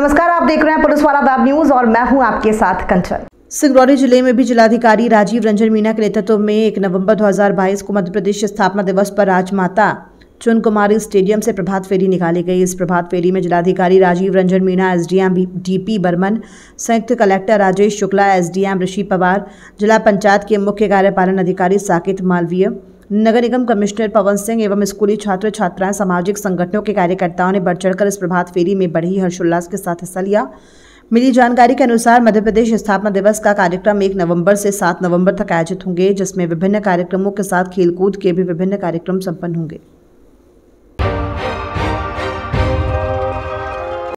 नमस्कार, आप देख रहे हैं पुलिस वाला वेब न्यूज़ और मैं हूँ आपके साथ कंचन। सिंगरौली ज़िले में भी जिलाधिकारी राजीव रंजन मीणा के नेतृत्व में एक नवंबर 2022 को मध्य प्रदेश स्थापना दिवस पर राजमाता चुन कुमारी स्टेडियम से प्रभात फेरी निकाली गई। इस प्रभात फेरी में जिलाधिकारी राजीव रंजन मीना एसडीएम डीपी बर्मन, संयुक्त कलेक्टर राजेश शुक्ला, एसडीएम ऋषि पवार, जिला पंचायत के मुख्य कार्यपालन अधिकारी साकित मालवीय नगर निगम कमिश्नर पवन सिंह एवं स्कूली छात्र छात्राएँ सामाजिक संगठनों के कार्यकर्ताओं ने बढ़ चढ़कर इस प्रभात फेरी में बढ़ी हर्षोल्लास के साथ हिस्सा लिया। मिली जानकारी के अनुसार मध्य प्रदेश स्थापना दिवस का कार्यक्रम एक नवंबर से सात नवंबर तक आयोजित होंगे, जिसमें विभिन्न कार्यक्रमों के साथ खेलकूद के भी विभिन्न कार्यक्रम संपन्न होंगे।